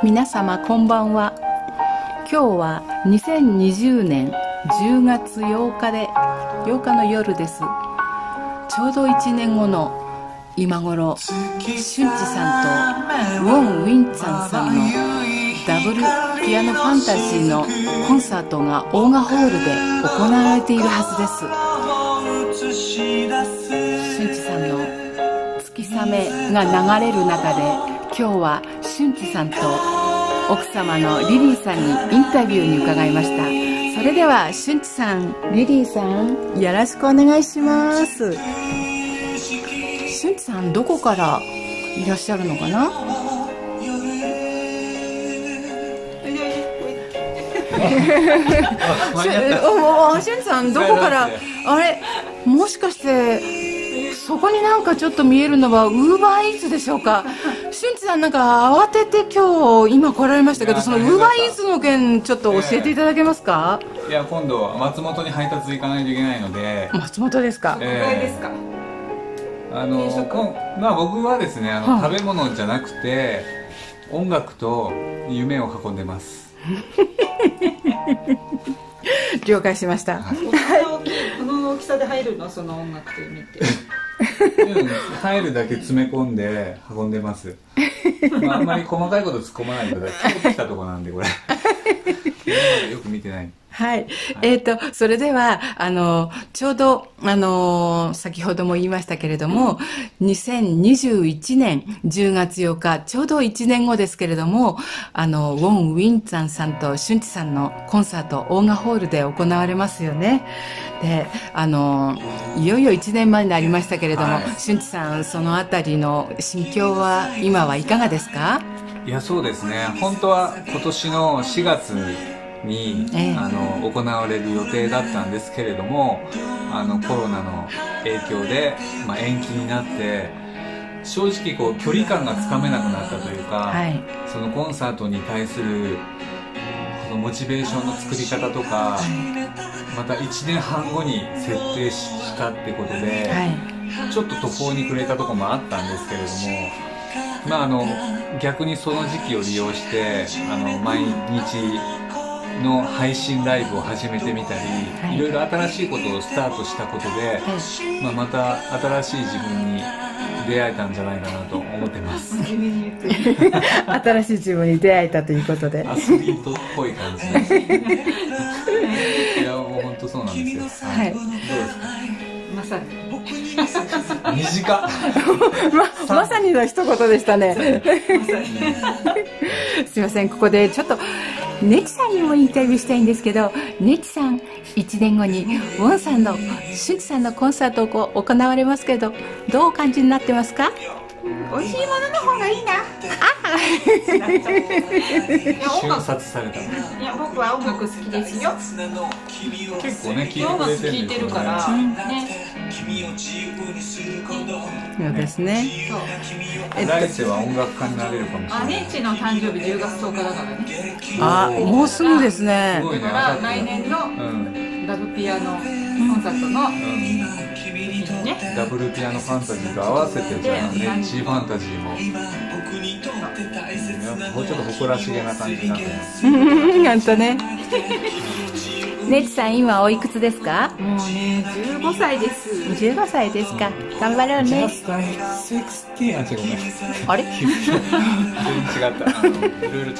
皆様こんばんは。今日は2020年10月8日で8日の夜です。ちょうど1年後の今頃シュンチさんとウォン・ウィンツァンさんのダブルピアノファンタジーのコンサートがオーガホールで行われているはずです。シュンチさんの月雨が流れる中で今日はシュンチさんと奥様のリリーさんにインタビューに伺いました。それではシュンチさんリリーさんよろしくお願いします。しゅんちさんどこからいらっしゃるのかな？しゅんちさんどこから？あれ？もしかしてそこになんかちょっと見えるのはウーバーイーツでしょうか？しゅんちさんなんか慌てて今日今来られましたけどそのウーバーイーツの件ちょっと教えていただけますか、いや今度松本に配達行かないといけないので。松本ですか、えーあのまあ僕はですねあの、はあ、食べ物じゃなくて音楽と夢を運んでます。了解しました、はい、この大きさで入るの？その音楽と夢って 入るだけ詰め込んで運んでます、まあ、あんまり細かいこと突っ込まないでください。今日来たとこなんでこれ。よく見てない。はい。えっ、ー、と、それでは、あの、ちょうど、あの、先ほども言いましたけれども、2021年10月8日、ちょうど1年後ですけれども、あの、ウォン・ウィンツァンさんとシュンチさんのコンサート、オーガホールで行われますよね。で、あの、いよいよ1年前になりましたけれども、はい、シュンチさん、そのあたりの心境は、今はいかがですか？いや、そうですね。本当は今年の4月に、えー、あの行われる予定だったんですけれどもあのコロナの影響で、まあ、延期になって正直こう距離感がつかめなくなったというか、はい、そのコンサートに対するこのモチベーションの作り方とか、はい、また1年半後に設定したってことで、はい、ちょっと途方に暮れたところもあったんですけれども、まあ、あの逆にその時期を利用してあの毎日の配信ライブを始めてみたり、はい、いろいろ新しいことをスタートしたことで、はい、まあ、また新しい自分に出会えたんじゃないかなと思ってます。新しい自分に出会えたということで。アスリートっぽい感じ。いやもう本当そうなんですよ、はい、どうですか？まさに短 ままさにの一言でしたね。すいませんここでちょっとネチさんにもインタビューしたいんですけどネチさん1年後にウォンさんのシュンチさんのコンサートを行われますけどどうお感じになってますか？美味しいものの方がいいな。あ、瞬殺された。いや、僕は音楽好きですよ。結構ね、音楽聴いてるから、ね。そうですね。来世は音楽家になれるかもしれない。アレンジの誕生日10月10日だからね。あ、もうすぐですね。だから来年のダブピアノコンサートの。ね、ダブルピアノファンタジーと合わせてじゃあネッチーファンタジーももうちょっと誇らしげな感じになってます 本当ね ネチさん今おいくつですか？もうね15歳です。15歳ですか、頑張ろうね。あれ？全然違った。いろいろ違っ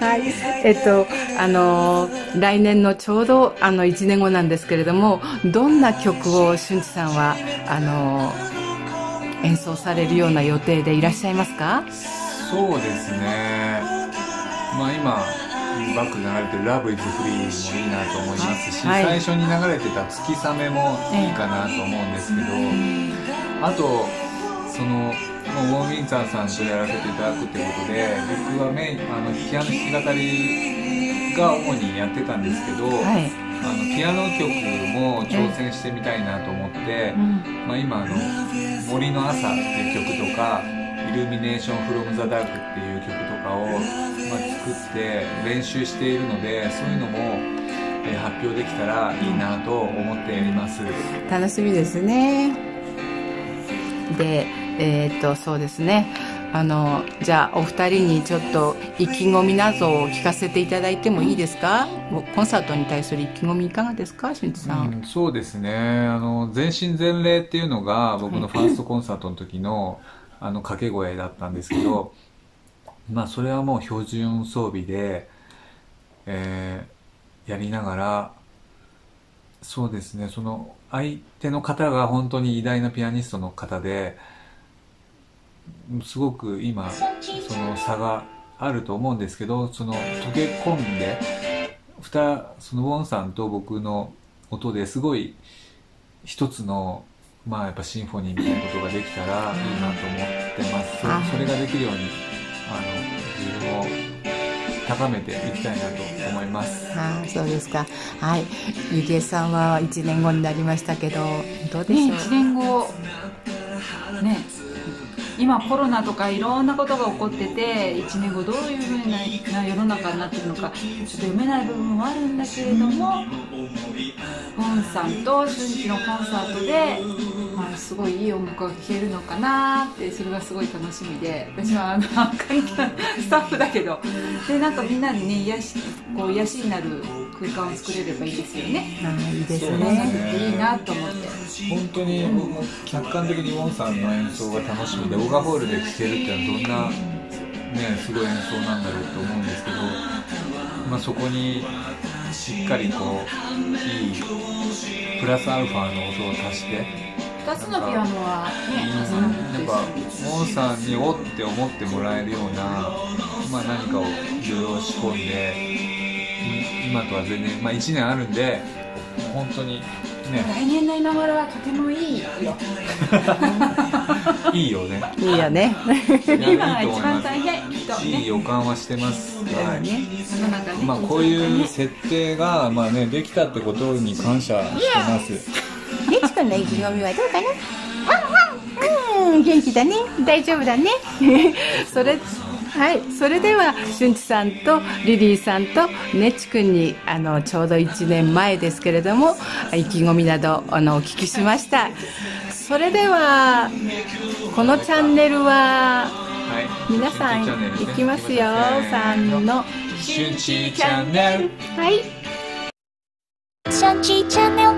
た。はいえっとあの来年のちょうどあの1年後なんですけれどもどんな曲を俊一さんはあの演奏されるような予定でいらっしゃいますか？そうですね。まあ今バックに流れてる「ラブイズフリーもいいなと思いますし、はい、最初に流れてた「月雨」もいいかなと思うんですけど、あとそのもうウォン・ウィンツァーさんとやらせていただくってことで僕はメインあのピアノ弾き語りが主にやってたんですけど、はい、あのピアノ曲も挑戦してみたいなと思って、まあ、今あの「森の朝」っていう曲とか「イルミネーション・フロム・ザ・ダーク」っていう曲とかをま作って練習しているのでそういうのも、え発表できたらいいなと思っています。楽しみですね。でえー、っとそうですね。あのじゃあお二人にちょっと意気込みなどを聞かせていただいてもいいですか？コンサートに対する意気込みいかがですか？しんちさん、うん、そうですね。あの全身全霊っていうのが僕のファーストコンサートの時のあの掛け声だったんですけどまあそれはもう標準装備で、えー、やりながらそうですねその相手の方が本当に偉大なピアニストの方ですごく今その差があると思うんですけどその溶け込んでそのウォンさんと僕の音ですごい一つのまあやっぱシンフォニーみたいなことができたらいいなと思ってます。そそれができるようにあの自分を高めていきたいなと思います。あそうですか。はい。ゆりえさんは1年後になりましたけどどうでしょう、ね、1年後ね今コロナとかいろんなことが起こってて1年後どういうふうな世の中になってるのかちょっと読めない部分もあるんだけれども本さんと春季のコンサートで、まあ、すごいいい音楽が聴けるのかなってそれがすごい楽しみで私はあのスタッフだけどでなんかみんなにね癒しこう癒しになる空間を作れればいいですよね。いいですね。いいなと思って。本当に客観的にウォンさんの演奏が楽しみで、オガホールで聴けるっていうのはどんなねすごい演奏なんだろうと思うんですけど、まあそこにしっかりこういいプラスアルファの音を足して。2つのピアノはね、なんかモンさんにおって思ってもらえるような、まあ、何かをいろいろ仕込んで今とは全然、まあ、1年あるんで本当にね。来年の今頃はとてもいいよ いいよね。いいよね。今が一番大変いい予感はしてます、はい。ね、まあこういう設定が、まあね、できたってことに感謝してます。ねちくんの意気込みはどうかな？うん元気だね。大丈夫だね。それはい。それでは俊一さんとリリーさんとねちくんにあのちょうど1年前ですけれども意気込みなどあのお聞きしました。それではこのチャンネルは、はい、皆さんいきますよ。3の「シュンチチャンネル」はい「シュンチチャンネル」